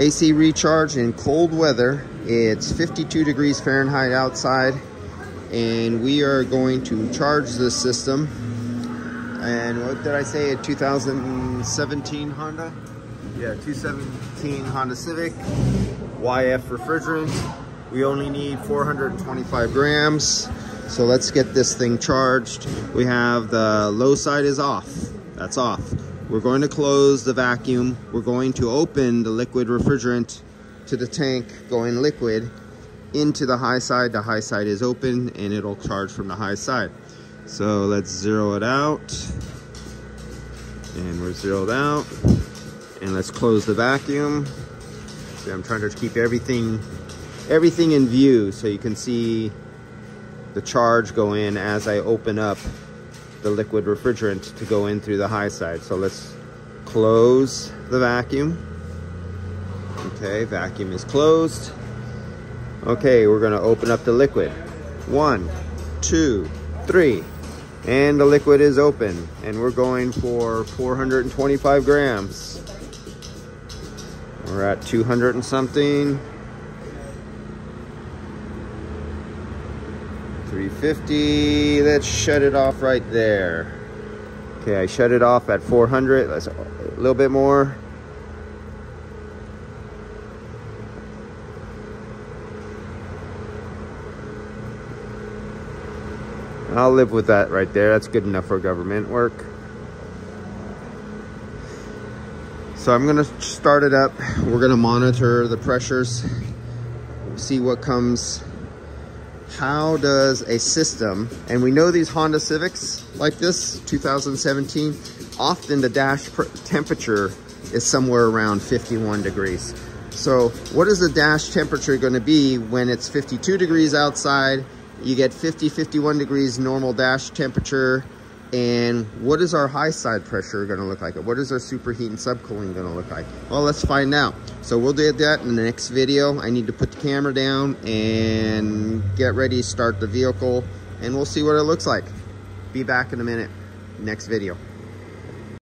AC recharge in cold weather. It's 52 degrees Fahrenheit outside and we are going to charge this system. And what did I say, a 2017 Honda? Yeah, 2017 Honda Civic, YF refrigerant. We only need 425 grams. So let's get this thing charged. We have the low side is off. That's off. We're going to close the vacuum. We're going to open the liquid refrigerant to the tank going liquid into the high side. The high side is open and it'll charge from the high side. So let's zero it out. And we're zeroed out. And let's close the vacuum. See, I'm trying to keep everything everything in view so you can see the charge go in as I open up the liquid refrigerant to go in through the high side. So let's close the vacuum. Okay, vacuum is closed. Okay, we're gonna open up the liquid. One, two, three. And the liquid is open. And we're going for 425 grams. We're at 200 and something. 350. Let's shut it off right there. Okay, I shut it off at 400. Let's a little bit more. I'll live with that right there. That's good enough for government work. So I'm gonna start it up. We're gonna monitor the pressures, see what comes how does a system, and we know these Honda Civics like this, 2017, often the dash temperature is somewhere around 51 degrees. So what is the dash temperature gonna be when it's 52 degrees outside, you get 50, 51 degrees normal dash temperature, and what is our high side pressure going to look like? What is our superheat and subcooling going to look like? Well, let's find out. So we'll do that in the next video. I need to put the camera down and get ready to start the vehicle and we'll see what it looks like. Be back in a minute. Next video.